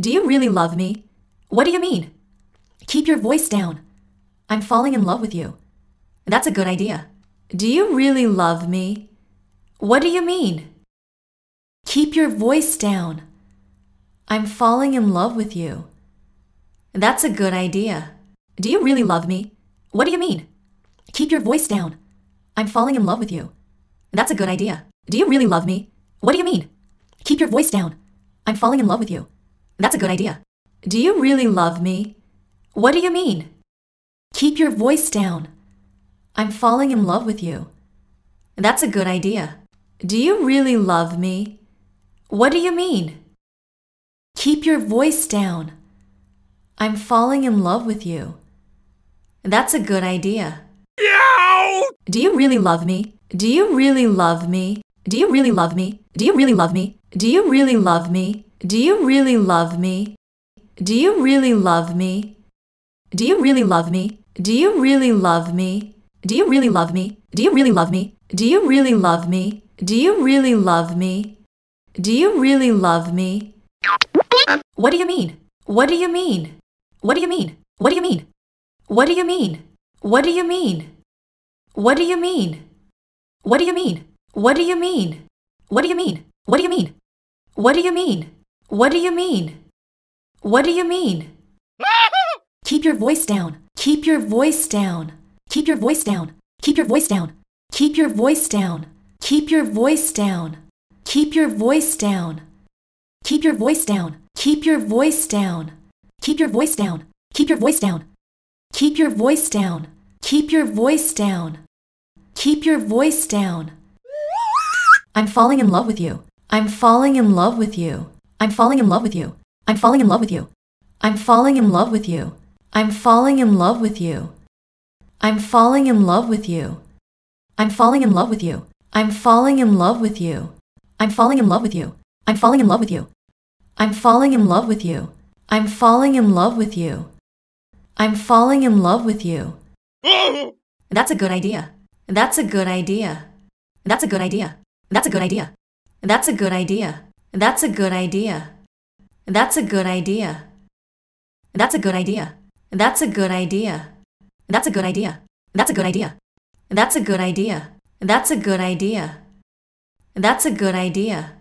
Do you really love me? What do you mean? Keep your voice down. I'm falling in love with you. That's a good idea. Do you really love me? What do you mean? Keep your voice down. I'm falling in love with you. That's a good idea. Do you really love me? What do you mean? Keep your voice down. I'm falling in love with you. That's a good idea. Do you really love me? What do you mean? Keep your voice down. I'm falling in love with you. That's a good idea. Do you really love me? What do you mean? Keep your voice down. I'm falling in love with you. That's a good idea. Do you really love me? What do you mean? Keep your voice down. I'm falling in love with you. That's a good idea. Do you really love me? Do you really love me? Do you really love me? Do you really love me? Do you really love me? Do you really love me? Do you really love me? Do you really love me? Do you really love me? Do you really love me? Do you really love me? Do you really love me? Do you really love me? Do you really love me? What do you mean? What do you mean? What do you mean? What do you mean? What do you mean? What do you mean? What do you mean? What do you mean? What do you mean? What do you mean? What do you mean? What do you mean? What do you mean? What do you mean? Keep your voice down. Keep your voice down. Keep your voice down. Keep your voice down. Keep your voice down. Keep your voice down. Keep your voice down. Keep your voice down. Keep your voice down. Keep your voice down. Keep your voice down. Keep your voice down. Keep your voice down. Keep your voice down. I'm falling in love with you. I'm falling in love with you. I'm falling in love with you. I'm falling in love with you. I'm falling in love with you. I'm falling in love with you. I'm falling in love with you. I'm falling in love with you. I'm falling in love with you. I'm falling in love with you. I'm falling in love with you. I'm falling in love with you. I'm falling in love with you. I'm falling in love with you. That's a good idea. That's a good idea. That's a good idea. That's a good idea. That's a good idea. That's a good idea. That's a good idea. That's a good idea. That's a good idea. That's a good idea. That's a good idea. That's a good idea. That's a good idea. That's a good idea.